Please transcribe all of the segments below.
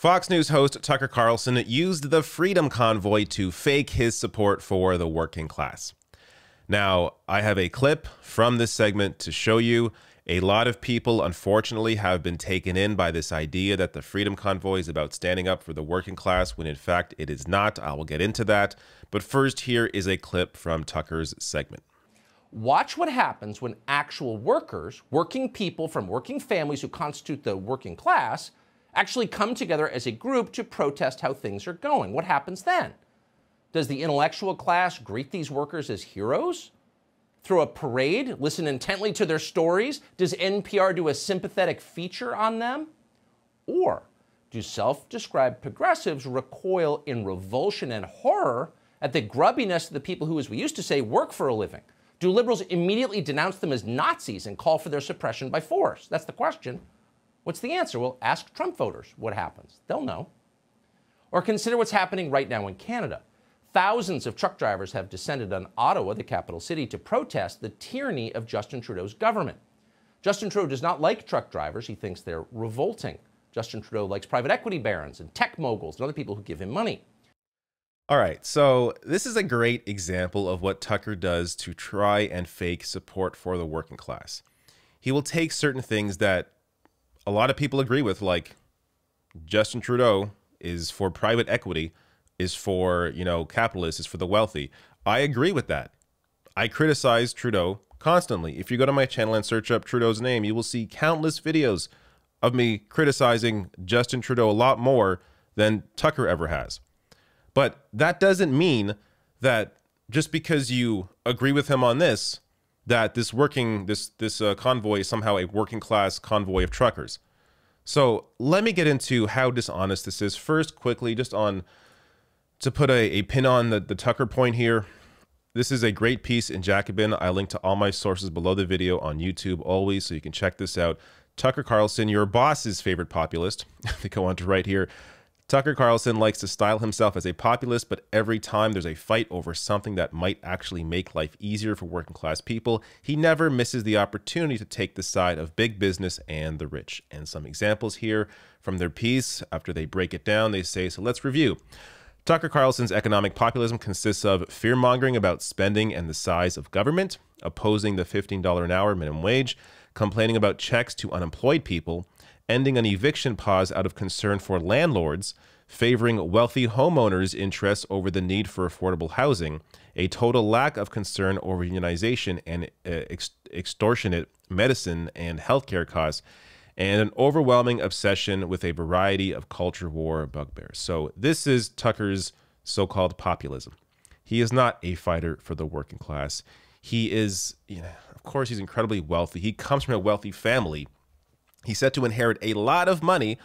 Fox News host Tucker Carlson used the Freedom Convoy to fake his support for the working class. Now, I have a clip from this segment to show you. A lot of people, unfortunately, have been taken in by this idea that the Freedom Convoy is about standing up for the working class, when in fact it is not. I will get into that. But first, here is a clip from Tucker's segment. Watch what happens when actual workers, working people from working families who constitute the working class, actually come together as a group to protest how things are going. What happens then? Does the intellectual class greet these workers as heroes? Throw a parade, listen intently to their stories? Does NPR do a sympathetic feature on them? Or do self described progressives recoil in revulsion and horror at the grubbiness of the people who, as we used to say, work for a living? Do liberals immediately denounce them as Nazis and call for their suppression by force? That's the question. What's the answer? Well, ask Trump voters what happens. They'll know. Or consider what's happening right now in Canada. Thousands of truck drivers have descended on Ottawa, the capital city, to protest the tyranny of Justin Trudeau's government. Justin Trudeau does not like truck drivers. He thinks they're revolting. Justin Trudeau likes private equity barons and tech moguls and other people who give him money. All right, so this is a great example of what Tucker does to try and fake support for the working class. He will take certain things that a lot of people agree with, like Justin Trudeau is for private equity, is for, you know, capitalists, is for the wealthy. I agree with that. I criticize Trudeau constantly. If you go to my channel and search up Trudeau's name, you will see countless videos of me criticizing Justin Trudeau a lot more than Tucker ever has. But that doesn't mean that just because you agree with him on this, that this working this this uh, convoy is somehow a working class convoy of truckers. So let me get into how dishonest this is. First, quickly, just on to put a, a pin on the, the Tucker point here. This is a great piece in Jacobin. I link to all my sources below the video on YouTube always, so you can check this out. Tucker Carlson, your boss's favorite populist. they go on to write here. Tucker Carlson likes to style himself as a populist, but every time there's a fight over something that might actually make life easier for working class people, he never misses the opportunity to take the side of big business and the rich. And some examples here from their piece, after they break it down, they say, so let's review. Tucker Carlson's economic populism consists of fear mongering about spending and the size of government, opposing the $15 an hour minimum wage, complaining about checks to unemployed people, ending an eviction pause out of concern for landlords, favoring wealthy homeowners' interests over the need for affordable housing, a total lack of concern over unionization and uh, ex- extortionate medicine and healthcare costs, and an overwhelming obsession with a variety of culture war bugbears. So, this is Tucker's so called populism. He is not a fighter for the working class. He is, you know, of course, he's incredibly wealthy. He comes from a wealthy family He's set to inherit a lot of money.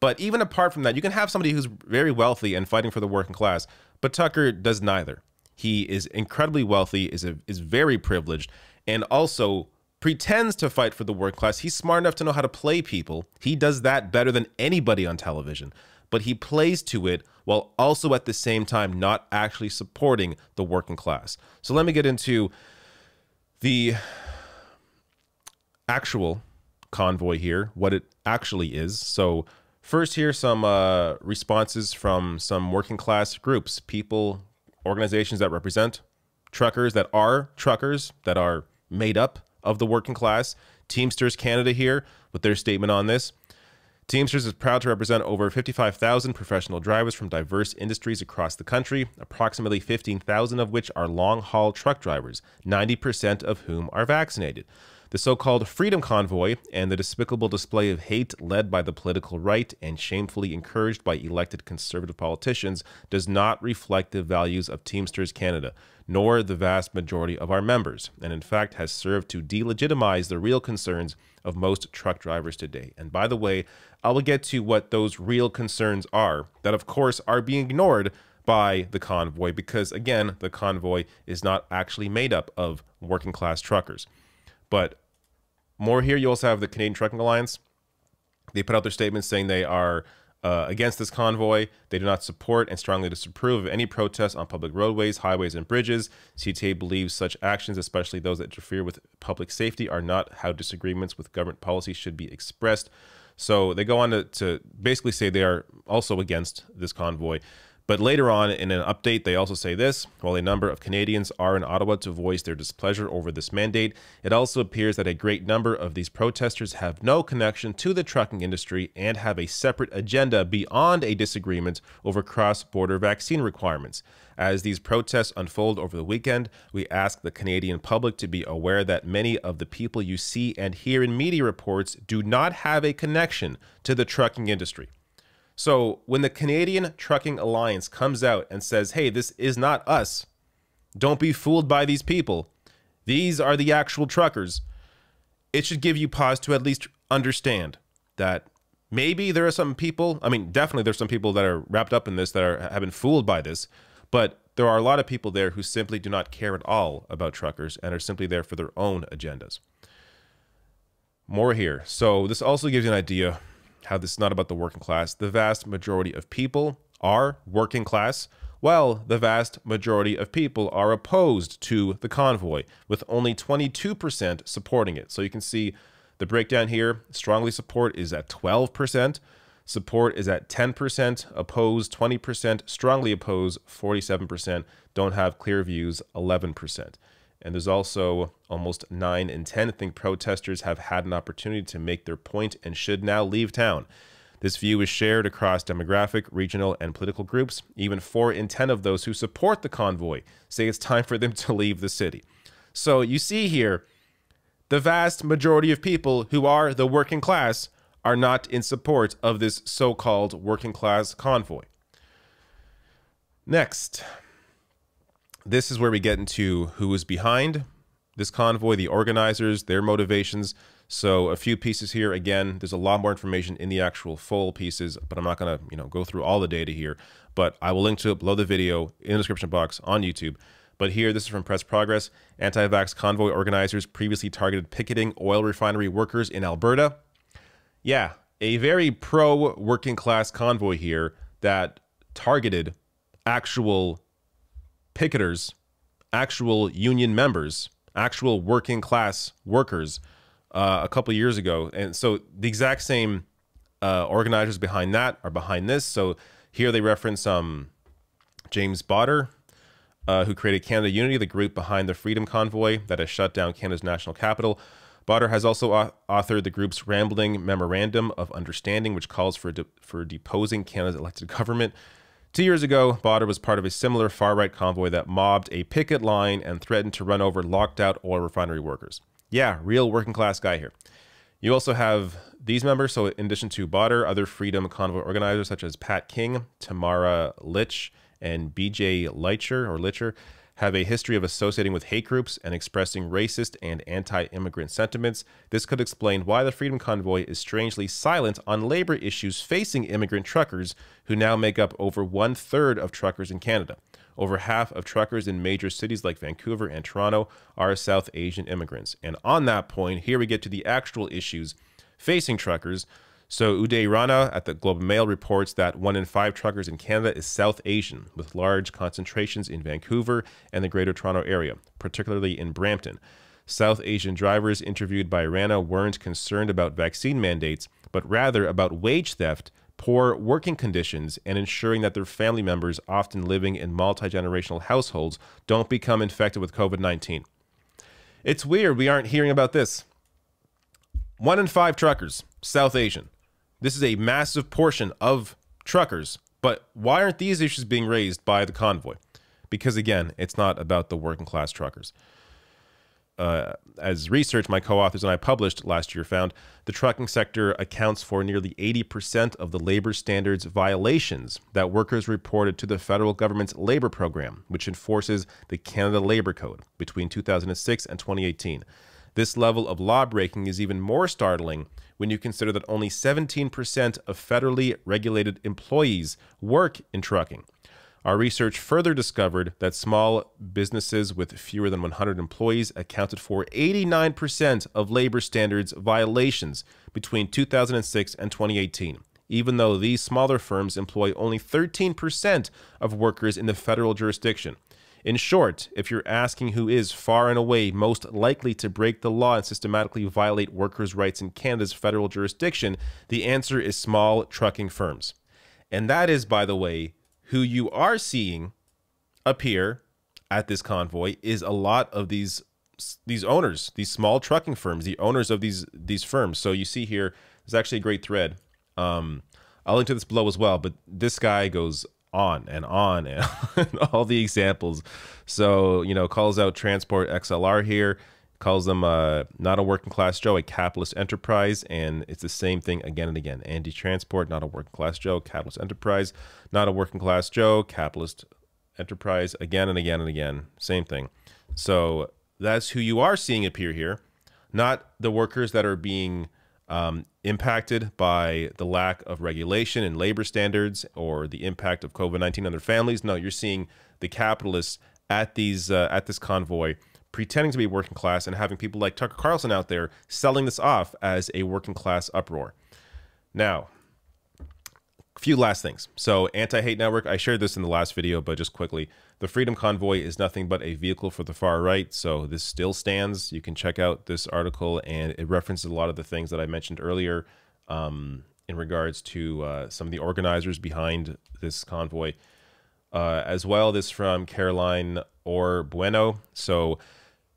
But even apart from that, you can have somebody who's very wealthy and fighting for the working class. But Tucker does neither. He is incredibly wealthy, is a, is very privileged, and also pretends to fight for the working class. He's smart enough to know how to play people. He does that better than anybody on television. But he plays to it while also at the same time not actually supporting the working class. So let me get into the actual convoy here, what it actually is. So, first, here some uh, responses from some working class groups, people, organizations that represent truckers that are truckers that are made up of the working class. Teamsters Canada here with their statement on this. Teamsters is proud to represent over 55,000 professional drivers from diverse industries across the country, approximately 15,000 of which are long haul truck drivers, 90% of whom are vaccinated. The so called Freedom Convoy and the despicable display of hate led by the political right and shamefully encouraged by elected conservative politicians does not reflect the values of Teamsters Canada, nor the vast majority of our members, and in fact has served to delegitimize the real concerns of most truck drivers today. And by the way, I will get to what those real concerns are, that of course are being ignored by the convoy because, again, the convoy is not actually made up of working class truckers. But more here, you also have the Canadian Trucking Alliance. They put out their statement saying they are uh, against this convoy. They do not support and strongly disapprove of any protests on public roadways, highways, and bridges. CTA believes such actions, especially those that interfere with public safety, are not how disagreements with government policy should be expressed. So they go on to, to basically say they are also against this convoy. But later on in an update, they also say this while a number of Canadians are in Ottawa to voice their displeasure over this mandate, it also appears that a great number of these protesters have no connection to the trucking industry and have a separate agenda beyond a disagreement over cross border vaccine requirements. As these protests unfold over the weekend, we ask the Canadian public to be aware that many of the people you see and hear in media reports do not have a connection to the trucking industry. So when the Canadian Trucking Alliance comes out and says, hey, this is not us, don't be fooled by these people, these are the actual truckers, it should give you pause to at least understand that maybe there are some people, I mean, definitely there's some people that are wrapped up in this that are, have been fooled by this, but there are a lot of people there who simply do not care at all about truckers and are simply there for their own agendas. More here. So this also gives you an idea how this is not about the working class. The vast majority of people are working class, while the vast majority of people are opposed to the convoy, with only 22% supporting it. So you can see the breakdown here strongly support is at 12%, support is at 10%, opposed 20%, strongly opposed 47%, don't have clear views 11%. And there's also almost 9 in 10 think protesters have had an opportunity to make their point and should now leave town. This view is shared across demographic, regional, and political groups. Even 4 in 10 of those who support the convoy say it's time for them to leave the city. So you see here, the vast majority of people who are the working class are not in support of this so called working class convoy. Next, this is where we get into who is behind this convoy, the organizers, their motivations. So a few pieces here. Again, there's a lot more information in the actual full pieces, but I'm not going to, you know, go through all the data here. But I will link to it below the video in the description box on YouTube. But here, this is from Press Progress. Anti-vax convoy organizers previously targeted picketing oil refinery workers in Alberta. Yeah, a very pro working class convoy here that targeted actual picketers, actual union members, actual working class workers uh, a couple years ago. And so the exact same uh, organizers behind that are behind this. So here they reference um, James Bauder, uh, who created Canada Unity, the group behind the Freedom Convoy that has shut down Canada's national capital. Bauder has also authored the group's rambling memorandum of understanding, which calls for de for deposing Canada's elected government. Two years ago, Bauder was part of a similar far right convoy that mobbed a picket line and threatened to run over locked out oil refinery workers. Yeah, real working class guy here. You also have these members. So, in addition to Bauder, other Freedom Convoy organizers such as Pat King, Tamara Lich, and BJ Litcher or Litcher have a history of associating with hate groups and expressing racist and anti immigrant sentiments. This could explain why the Freedom Convoy is strangely silent on labor issues facing immigrant truckers, who now make up over one third of truckers in Canada. Over half of truckers in major cities like Vancouver and Toronto are South Asian immigrants. And on that point, here we get to the actual issues facing truckers. So Uday Rana at the Globe and Mail reports that one in five truckers in Canada is South Asian, with large concentrations in Vancouver and the Greater Toronto Area, particularly in Brampton. South Asian drivers interviewed by Rana weren't concerned about vaccine mandates, but rather about wage theft, poor working conditions, and ensuring that their family members, often living in multi generational households, don't become infected with COVID 19. It's weird we aren't hearing about this. One in five truckers, South Asian. This is a massive portion of truckers. But why aren't these issues being raised by the convoy? Because again, it's not about the working class truckers. Uh, as research my co authors and I published last year found, the trucking sector accounts for nearly 80% of the labor standards violations that workers reported to the federal government's labor program, which enforces the Canada Labor Code between 2006 and 2018. This level of law breaking is even more startling when you consider that only 17% of federally regulated employees work in trucking. Our research further discovered that small businesses with fewer than 100 employees accounted for 89% of labor standards violations between 2006 and 2018, even though these smaller firms employ only 13% of workers in the federal jurisdiction. In short, if you're asking who is far and away most likely to break the law and systematically violate workers' rights in Canada's federal jurisdiction, the answer is small trucking firms. And that is, by the way, who you are seeing appear at this convoy is a lot of these these owners, these small trucking firms, the owners of these these firms. So you see here, there's actually a great thread. Um, I'll link to this below as well. But this guy goes on and on and all the examples. So you know, calls out Transport XLR here, calls them uh, not a working class Joe, a capitalist enterprise, and it's the same thing again and again. Andy Transport, not a working class Joe, capitalist enterprise, not a working class Joe, capitalist enterprise, again and again and again, same thing. So that's who you are seeing appear here, not the workers that are being um, impacted by the lack of regulation and labor standards or the impact of COVID nineteen on their families. No, you're seeing the capitalists at these uh, at this convoy pretending to be working class and having people like Tucker Carlson out there selling this off as a working class uproar. Now, few last things. So, Anti Hate Network, I shared this in the last video, but just quickly. The Freedom Convoy is nothing but a vehicle for the far right, so this still stands. You can check out this article, and it references a lot of the things that I mentioned earlier um, in regards to uh, some of the organizers behind this convoy. Uh, as well, this from Caroline Orr Bueno. So,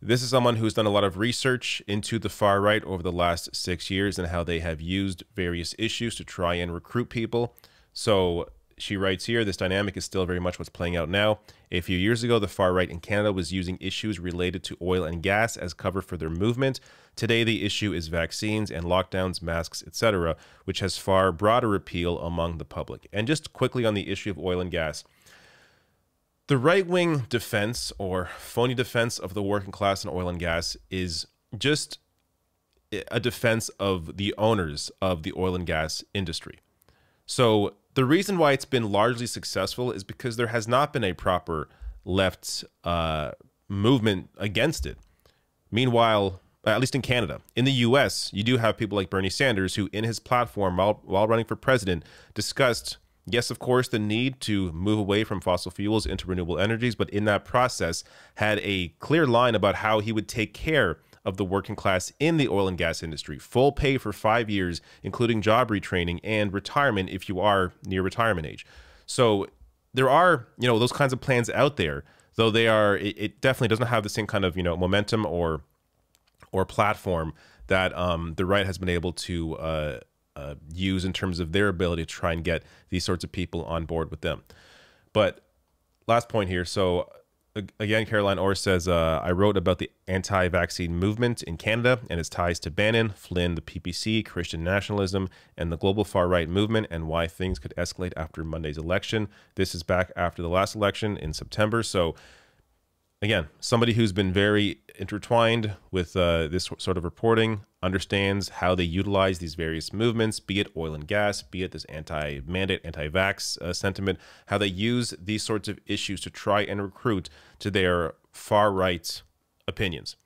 this is someone who's done a lot of research into the far right over the last six years and how they have used various issues to try and recruit people. So, she writes here this dynamic is still very much what's playing out now. A few years ago, the far right in Canada was using issues related to oil and gas as cover for their movement. Today, the issue is vaccines and lockdowns, masks, etc., which has far broader appeal among the public. And just quickly on the issue of oil and gas. The right wing defense or phony defense of the working class in oil and gas is just a defense of the owners of the oil and gas industry. So the reason why it's been largely successful is because there has not been a proper left uh, movement against it. Meanwhile, at least in Canada, in the US, you do have people like Bernie Sanders who, in his platform while, while running for president, discussed, yes, of course, the need to move away from fossil fuels into renewable energies, but in that process, had a clear line about how he would take care of the working class in the oil and gas industry. Full pay for five years, including job retraining and retirement if you are near retirement age. So there are, you know, those kinds of plans out there, though they are, it, it definitely doesn't have the same kind of, you know, momentum or or platform that um, the right has been able to uh, uh, use in terms of their ability to try and get these sorts of people on board with them. But last point here. So again, Caroline Orr says, uh, I wrote about the anti vaccine movement in Canada and its ties to Bannon, Flynn, the PPC, Christian nationalism, and the global far right movement, and why things could escalate after Monday's election. This is back after the last election in September. So, again, somebody who's been very intertwined with uh, this sort of reporting understands how they utilize these various movements, be it oil and gas, be it this anti mandate, anti vax uh, sentiment, how they use these sorts of issues to try and recruit to their far right opinions.